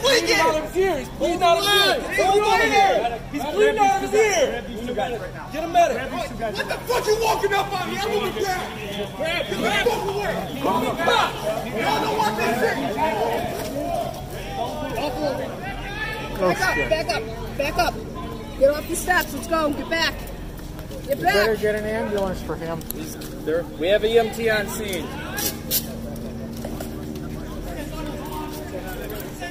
bleeding out of his ear. He's bleeding out of his ear. He's bleeding out of his ear. He's bleeding out of his ear. Get a medic. What the fuck you walking up on me? I'm on the ground. Grab him. Get the fuck away. Stop. Y'all don't want this shit. Back up, back up, back up. Get off the steps. Let's go. Get back. Get Better back. get an ambulance for him. There, we have EMT on scene.